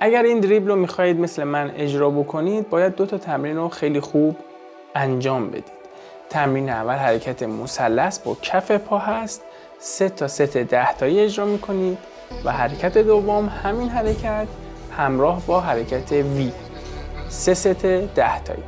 اگر این دریبل رو می‌خواهید مثل من اجرا بکنید باید دو تا تمرین رو خیلی خوب انجام بدید. تمرین اول حرکت مثلث با کف پا هست. سه تا ست دهتایی اجرا می‌کنید و حرکت دوم همین حرکت همراه با حرکت وی سه ست دهتایی